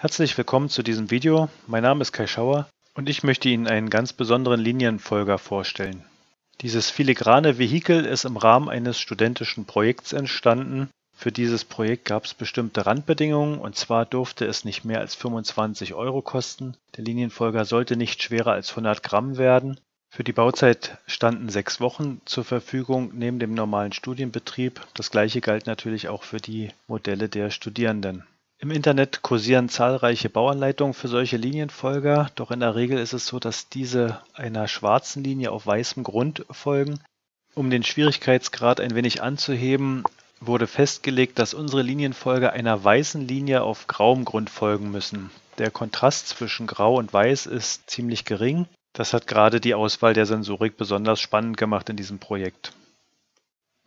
Herzlich willkommen zu diesem Video. Mein Name ist Kai Schauer und ich möchte Ihnen einen ganz besonderen Linienfolger vorstellen. Dieses filigrane Vehikel ist im Rahmen eines studentischen Projekts entstanden. Für dieses Projekt gab es bestimmte Randbedingungen und zwar durfte es nicht mehr als 25 Euro kosten. Der Linienfolger sollte nicht schwerer als 100 Gramm werden. Für die Bauzeit standen sechs Wochen zur Verfügung neben dem normalen Studienbetrieb. Das gleiche galt natürlich auch für die Modelle der Studierenden. Im Internet kursieren zahlreiche Bauanleitungen für solche Linienfolger, doch in der Regel ist es so, dass diese einer schwarzen Linie auf weißem Grund folgen. Um den Schwierigkeitsgrad ein wenig anzuheben, wurde festgelegt, dass unsere Linienfolger einer weißen Linie auf grauem Grund folgen müssen. Der Kontrast zwischen Grau und Weiß ist ziemlich gering. Das hat gerade die Auswahl der Sensorik besonders spannend gemacht in diesem Projekt.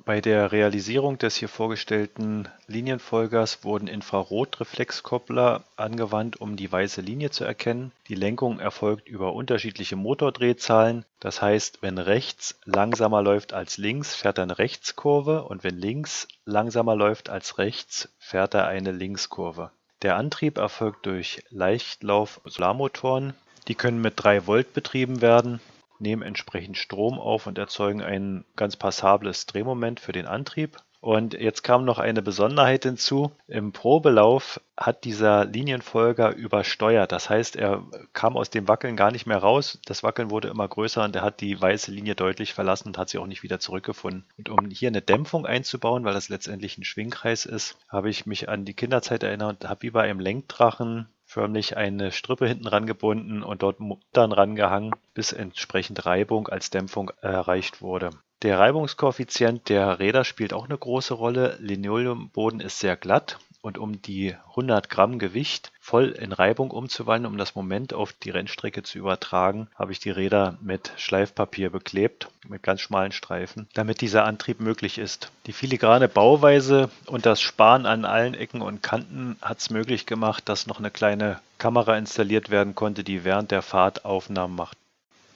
Bei der Realisierung des hier vorgestellten Linienfolgers wurden Infrarotreflexkoppler angewandt, um die weiße Linie zu erkennen. Die Lenkung erfolgt über unterschiedliche Motordrehzahlen. Das heißt, wenn rechts langsamer läuft als links, fährt er eine Rechtskurve und wenn links langsamer läuft als rechts, fährt er eine Linkskurve. Der Antrieb erfolgt durch Leichtlauf-Solarmotoren. Die können mit 3 Volt betrieben werden nehmen entsprechend Strom auf und erzeugen ein ganz passables Drehmoment für den Antrieb. Und jetzt kam noch eine Besonderheit hinzu. Im Probelauf hat dieser Linienfolger übersteuert. Das heißt, er kam aus dem Wackeln gar nicht mehr raus. Das Wackeln wurde immer größer und er hat die weiße Linie deutlich verlassen und hat sie auch nicht wieder zurückgefunden. Und um hier eine Dämpfung einzubauen, weil das letztendlich ein Schwingkreis ist, habe ich mich an die Kinderzeit erinnert und habe wie bei einem Lenkdrachen förmlich eine Strippe hinten rangebunden und dort dann rangehangen, bis entsprechend Reibung als Dämpfung erreicht wurde. Der Reibungskoeffizient der Räder spielt auch eine große Rolle. Linoleumboden ist sehr glatt und um die 100 Gramm Gewicht voll in Reibung umzuwandeln, um das Moment auf die Rennstrecke zu übertragen, habe ich die Räder mit Schleifpapier beklebt, mit ganz schmalen Streifen, damit dieser Antrieb möglich ist. Die filigrane Bauweise und das Sparen an allen Ecken und Kanten hat es möglich gemacht, dass noch eine kleine Kamera installiert werden konnte, die während der Fahrt Aufnahmen macht.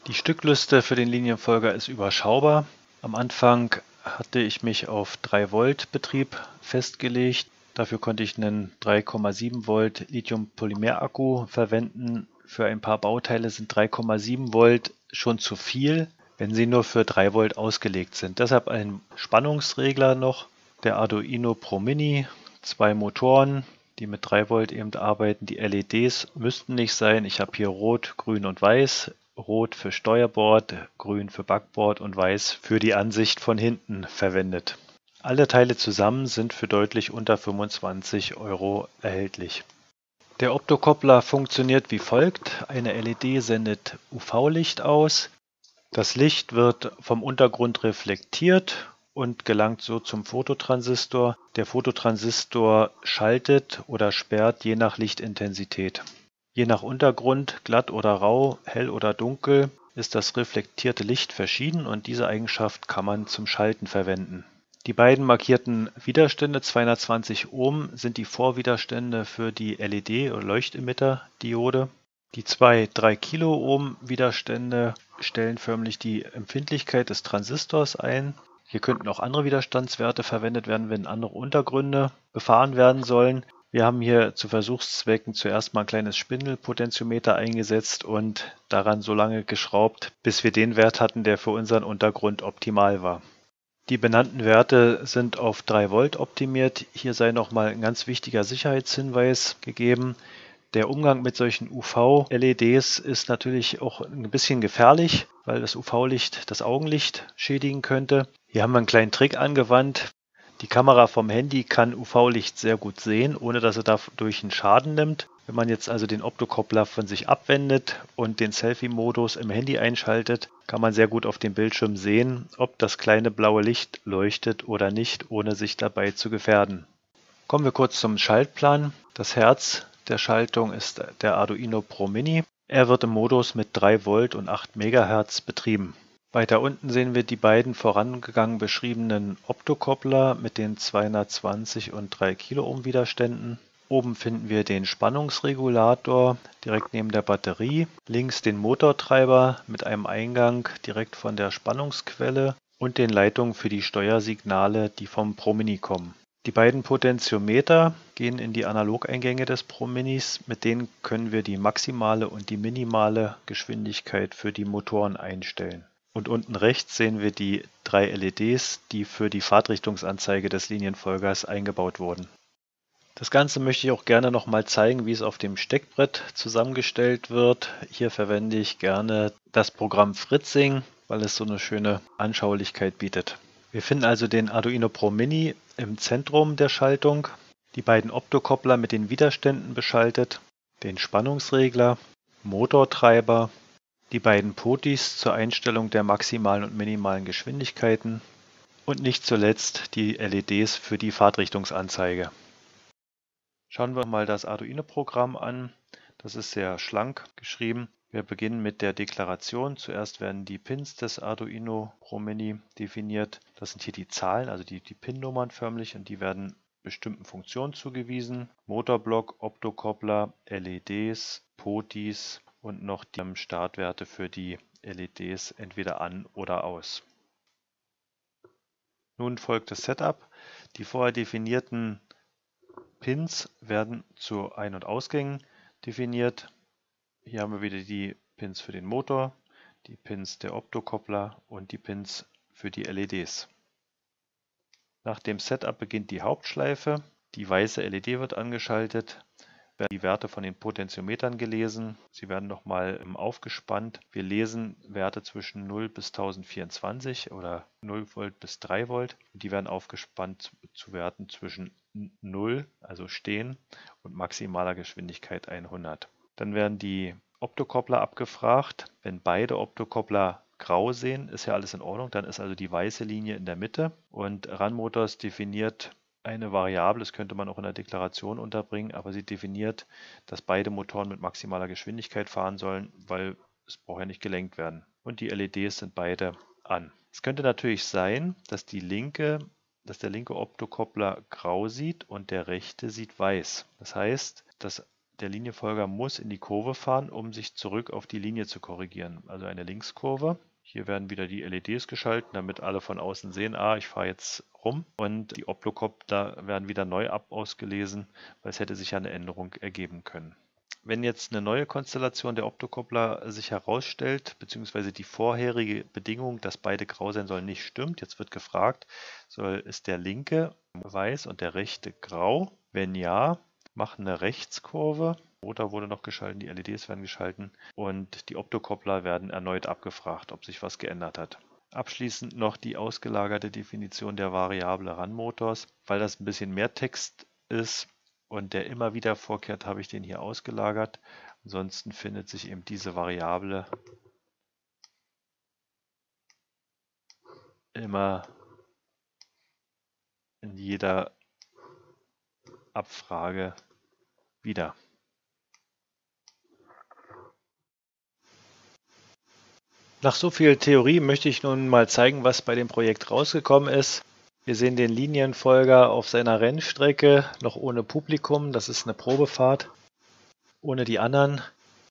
Die Stückliste für den Linienfolger ist überschaubar. Am Anfang hatte ich mich auf 3 Volt Betrieb festgelegt. Dafür konnte ich einen 3,7 Volt Lithium-Polymer-Akku verwenden. Für ein paar Bauteile sind 3,7 Volt schon zu viel, wenn sie nur für 3 Volt ausgelegt sind. Deshalb ein Spannungsregler noch, der Arduino Pro Mini, zwei Motoren, die mit 3 Volt eben arbeiten. Die LEDs müssten nicht sein. Ich habe hier Rot, Grün und Weiß. Rot für Steuerbord, Grün für Backbord und Weiß für die Ansicht von hinten verwendet. Alle Teile zusammen sind für deutlich unter 25 Euro erhältlich. Der Optokoppler funktioniert wie folgt. Eine LED sendet UV-Licht aus. Das Licht wird vom Untergrund reflektiert und gelangt so zum Fototransistor. Der Fototransistor schaltet oder sperrt je nach Lichtintensität. Je nach Untergrund, glatt oder rau, hell oder dunkel, ist das reflektierte Licht verschieden und diese Eigenschaft kann man zum Schalten verwenden. Die beiden markierten Widerstände 220 Ohm sind die Vorwiderstände für die LED- oder Leuchtemitter-Diode. Die zwei 3 Kiloohm Widerstände stellen förmlich die Empfindlichkeit des Transistors ein. Hier könnten auch andere Widerstandswerte verwendet werden, wenn andere Untergründe befahren werden sollen. Wir haben hier zu Versuchszwecken zuerst mal ein kleines Spindelpotentiometer eingesetzt und daran so lange geschraubt, bis wir den Wert hatten, der für unseren Untergrund optimal war. Die benannten Werte sind auf 3 Volt optimiert. Hier sei nochmal ein ganz wichtiger Sicherheitshinweis gegeben. Der Umgang mit solchen UV-LEDs ist natürlich auch ein bisschen gefährlich, weil das UV-Licht das Augenlicht schädigen könnte. Hier haben wir einen kleinen Trick angewandt. Die Kamera vom Handy kann UV-Licht sehr gut sehen, ohne dass er dadurch einen Schaden nimmt. Wenn man jetzt also den Optokoppler von sich abwendet und den Selfie-Modus im Handy einschaltet, kann man sehr gut auf dem Bildschirm sehen, ob das kleine blaue Licht leuchtet oder nicht, ohne sich dabei zu gefährden. Kommen wir kurz zum Schaltplan. Das Herz der Schaltung ist der Arduino Pro Mini. Er wird im Modus mit 3 Volt und 8 MHz betrieben. Weiter unten sehen wir die beiden vorangegangen beschriebenen Optokoppler mit den 220 und 3 Kiloohm Widerständen. Oben finden wir den Spannungsregulator direkt neben der Batterie, links den Motortreiber mit einem Eingang direkt von der Spannungsquelle und den Leitungen für die Steuersignale, die vom ProMini kommen. Die beiden Potentiometer gehen in die Analogeingänge des Pro-Minis. Mit denen können wir die maximale und die minimale Geschwindigkeit für die Motoren einstellen. Und unten rechts sehen wir die drei LEDs, die für die Fahrtrichtungsanzeige des Linienfolgers eingebaut wurden. Das Ganze möchte ich auch gerne nochmal zeigen, wie es auf dem Steckbrett zusammengestellt wird. Hier verwende ich gerne das Programm Fritzing, weil es so eine schöne Anschaulichkeit bietet. Wir finden also den Arduino Pro Mini im Zentrum der Schaltung, die beiden Optokoppler mit den Widerständen beschaltet, den Spannungsregler, Motortreiber, die beiden Potis zur Einstellung der maximalen und minimalen Geschwindigkeiten und nicht zuletzt die LEDs für die Fahrtrichtungsanzeige. Schauen wir mal das Arduino-Programm an. Das ist sehr schlank geschrieben. Wir beginnen mit der Deklaration. Zuerst werden die Pins des Arduino Pro Mini definiert. Das sind hier die Zahlen, also die, die PIN-Nummern förmlich und die werden bestimmten Funktionen zugewiesen. Motorblock, Optokoppler, LEDs, POTIs und noch die Startwerte für die LEDs entweder an oder aus. Nun folgt das Setup. Die vorher definierten Pins werden zu Ein- und Ausgängen definiert. Hier haben wir wieder die Pins für den Motor, die Pins der Optokoppler und die Pins für die LEDs. Nach dem Setup beginnt die Hauptschleife. Die weiße LED wird angeschaltet, werden die Werte von den Potentiometern gelesen. Sie werden nochmal aufgespannt. Wir lesen Werte zwischen 0 bis 1024 oder 0 Volt bis 3 Volt. Die werden aufgespannt zu Werten zwischen 0, also stehen, und maximaler Geschwindigkeit 100. Dann werden die Optokoppler abgefragt. Wenn beide Optokoppler grau sehen, ist ja alles in Ordnung. Dann ist also die weiße Linie in der Mitte. Und RAN Motors definiert eine Variable, das könnte man auch in der Deklaration unterbringen, aber sie definiert, dass beide Motoren mit maximaler Geschwindigkeit fahren sollen, weil es braucht ja nicht gelenkt werden. Und die LEDs sind beide an. Es könnte natürlich sein, dass die linke, dass der linke Optokoppler grau sieht und der rechte sieht weiß. Das heißt, dass der Linienfolger muss in die Kurve fahren, um sich zurück auf die Linie zu korrigieren. Also eine Linkskurve. Hier werden wieder die LEDs geschalten, damit alle von außen sehen, ah, ich fahre jetzt rum. Und die Optokopter werden wieder neu ab ausgelesen, weil es hätte sich ja eine Änderung ergeben können. Wenn jetzt eine neue Konstellation der Optokoppler sich herausstellt, beziehungsweise die vorherige Bedingung, dass beide grau sein sollen, nicht stimmt, jetzt wird gefragt, soll ist der linke weiß und der rechte grau? Wenn ja, machen eine Rechtskurve. Motor wurde noch geschalten, die LEDs werden geschalten und die Optokoppler werden erneut abgefragt, ob sich was geändert hat. Abschließend noch die ausgelagerte Definition der Variable RAN-Motors. Weil das ein bisschen mehr Text ist und der immer wieder vorkehrt, habe ich den hier ausgelagert. Ansonsten findet sich eben diese Variable immer in jeder Abfrage wieder. Nach so viel Theorie möchte ich nun mal zeigen, was bei dem Projekt rausgekommen ist. Wir sehen den Linienfolger auf seiner Rennstrecke, noch ohne Publikum. Das ist eine Probefahrt, ohne die anderen.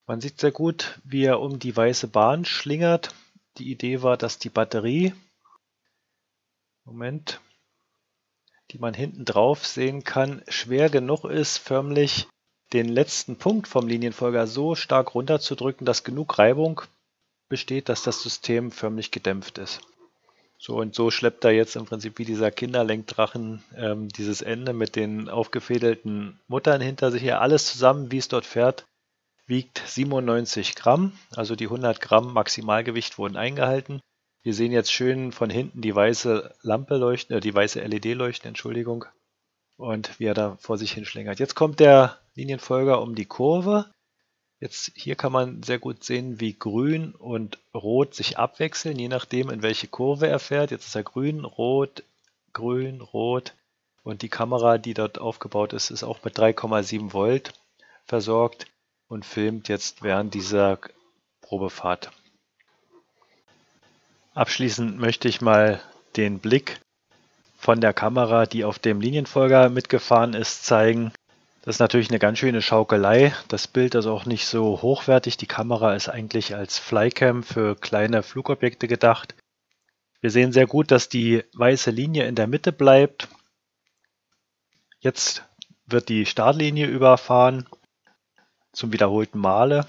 Man sieht sehr gut, wie er um die weiße Bahn schlingert. Die Idee war, dass die Batterie, Moment, die man hinten drauf sehen kann, schwer genug ist, förmlich den letzten Punkt vom Linienfolger so stark runterzudrücken, dass genug Reibung besteht, dass das System förmlich gedämpft ist. So und so schleppt er jetzt im Prinzip wie dieser Kinderlenkdrachen ähm, dieses Ende mit den aufgefädelten Muttern hinter sich her. Alles zusammen, wie es dort fährt, wiegt 97 Gramm. Also die 100 Gramm Maximalgewicht wurden eingehalten. Wir sehen jetzt schön von hinten die weiße Lampe leuchten, äh, die weiße LED leuchten, Entschuldigung. Und wie er da vor sich hinschlängert. Jetzt kommt der Linienfolger um die Kurve. Jetzt hier kann man sehr gut sehen, wie grün und rot sich abwechseln, je nachdem, in welche Kurve er fährt. Jetzt ist er grün, rot, grün, rot. Und die Kamera, die dort aufgebaut ist, ist auch mit 3,7 Volt versorgt und filmt jetzt während dieser Probefahrt. Abschließend möchte ich mal den Blick von der Kamera, die auf dem Linienfolger mitgefahren ist, zeigen. Das ist natürlich eine ganz schöne Schaukelei. Das Bild ist auch nicht so hochwertig. Die Kamera ist eigentlich als Flycam für kleine Flugobjekte gedacht. Wir sehen sehr gut, dass die weiße Linie in der Mitte bleibt. Jetzt wird die Startlinie überfahren zum wiederholten Male.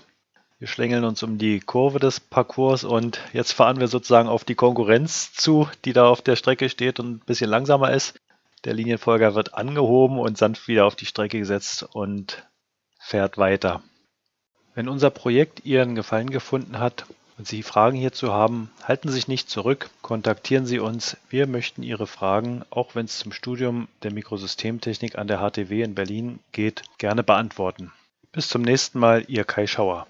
Wir schlängeln uns um die Kurve des Parcours und jetzt fahren wir sozusagen auf die Konkurrenz zu, die da auf der Strecke steht und ein bisschen langsamer ist. Der Linienfolger wird angehoben und sanft wieder auf die Strecke gesetzt und fährt weiter. Wenn unser Projekt Ihren Gefallen gefunden hat und Sie Fragen hierzu haben, halten Sie sich nicht zurück, kontaktieren Sie uns. Wir möchten Ihre Fragen, auch wenn es zum Studium der Mikrosystemtechnik an der HTW in Berlin geht, gerne beantworten. Bis zum nächsten Mal, Ihr Kai Schauer.